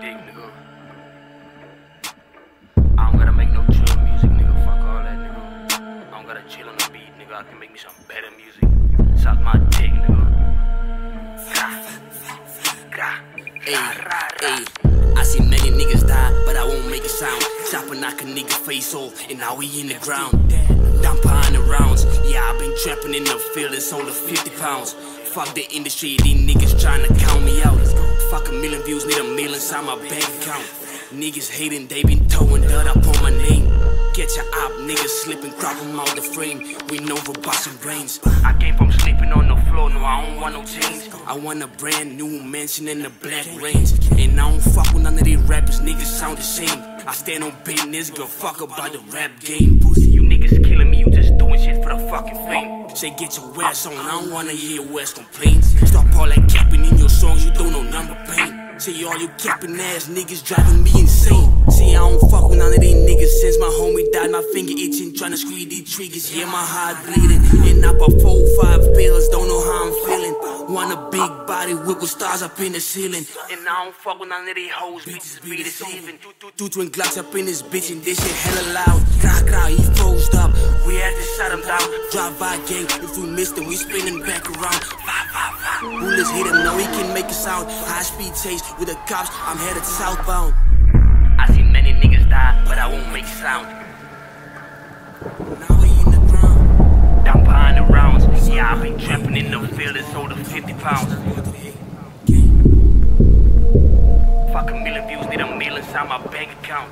dick, nigga. I don't gotta make no chill music, nigga. Fuck all that, nigga. I don't gotta chill on the beat, nigga. I can make me some better music. Suck my dick, nigga. Hey, I see many niggas die, but I won't make a sound. Chopping knock a nigga face off, and now we in the ground. Down behind the rounds, yeah, i been trapping in the field and sold 50 pounds. Fuck the industry, these niggas trying to count me out. Fuck a million views, need a meal inside my bank account. Niggas hating, they been throwing dirt up on my name. Get your op, niggas slipping, crop 'em out the frame. We know for busting brains. I came from sleeping on the floor, no, I don't want no change. I want a brand new mansion in the black range. And I don't fuck with none of these rappers, niggas sound the same. I stand on business, a fuck about the rap game. You niggas killing me, you just doing shit for the fucking fame. Say get your ass on, I don't wanna hear your complaints. Stop all that capping pain. Say all you capping ass niggas driving me insane. See, I don't fuck with none of these niggas since my homie died. My finger itching, trying to squeeze these triggers. Yeah, my heart bleeding. And I bought four, five pills, don't know how I'm feeling. Want a big body with stars up in the ceiling. And I don't fuck with none of these hoes, bitches be deceiving. Two twin Glocks up in this bitch and this shit hella loud. Cry, cry, he froze up. We had to shut him down. Drive by gang, if we missed him, we spinning back around. Bullets hit him, now he can make a sound. High speed chase with the cops, I'm headed southbound. I see many niggas die, but I won't make a sound. Now we in the ground. Down behind the rounds, yeah, I've been trapping in the field, it's over 50 pounds. Fuck a million views, need a meal inside my bank account.